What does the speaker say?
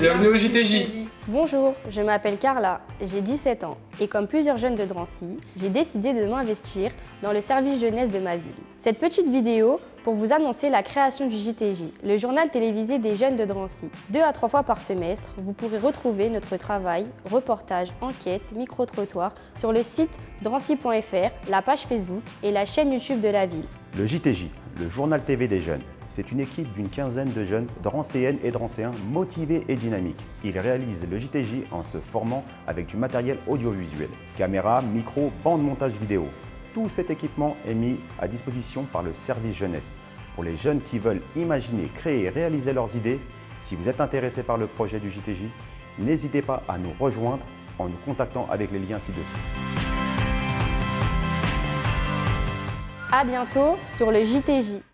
Bienvenue au JTJ. Bonjour, je m'appelle Carla, j'ai 17 ans et comme plusieurs jeunes de Drancy, j'ai décidé de m'investir dans le service jeunesse de ma ville. Cette petite vidéo pour vous annoncer la création du JTJ, le journal télévisé des jeunes de Drancy. Deux à trois fois par semestre, vous pourrez retrouver notre travail, reportages, enquêtes, micro-trottoirs sur le site drancy.fr, la page Facebook et la chaîne YouTube de la ville. Le JTJ, le journal TV des jeunes. C'est une équipe d'une quinzaine de jeunes drancéennes et drancéens motivés et dynamiques. Ils réalisent le JTJ en se formant avec du matériel audiovisuel, caméra, micro, bande montage vidéo. Tout cet équipement est mis à disposition par le service jeunesse. Pour les jeunes qui veulent imaginer, créer et réaliser leurs idées, si vous êtes intéressé par le projet du JTJ, n'hésitez pas à nous rejoindre en nous contactant avec les liens ci-dessous. A bientôt sur le JTJ.